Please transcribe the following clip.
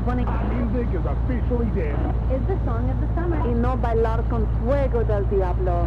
pone. Music is officially dead. Es the song of the summer. Y no bailar con fuego del diablo.